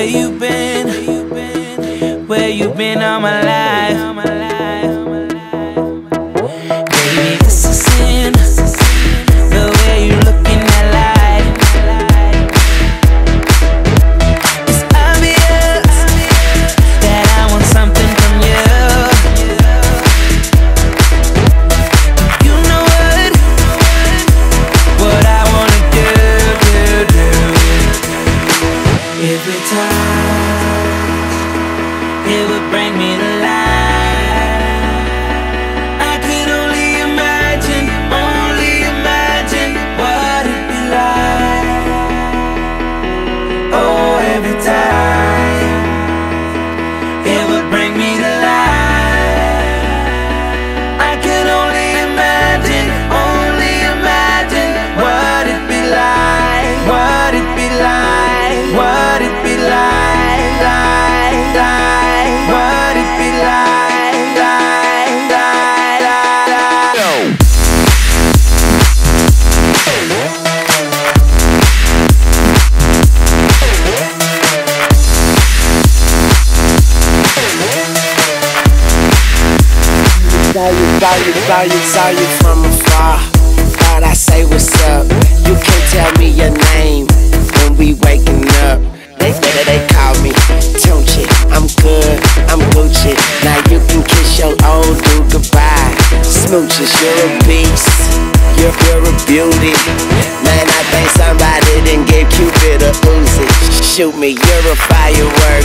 Where you been? Where you been all my life? Saw you, saw you, saw you, saw you from afar. Thought I say what's up. You can't tell me your name when we waking up. They they, they call me Tunechi. I'm good, I'm Gucci. Now you can kiss your old dude goodbye. Smooches, you're a beast. You're, you're a beauty. Man, I think somebody didn't give Cupid a Uzi. Shoot me, you're a firework.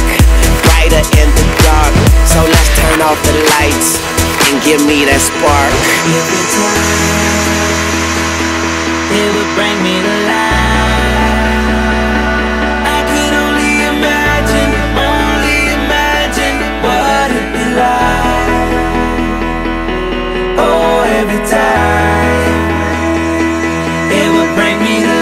Brighter in the dark. So let's turn off the lights and give me that spark. Every time it would bring me to life. I could only imagine, only imagine what it'd be like. Oh, every time it would bring me to life.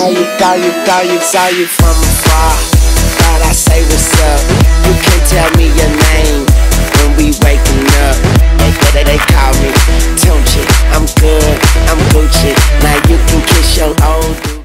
Saw you, saw you, saw you, saw you from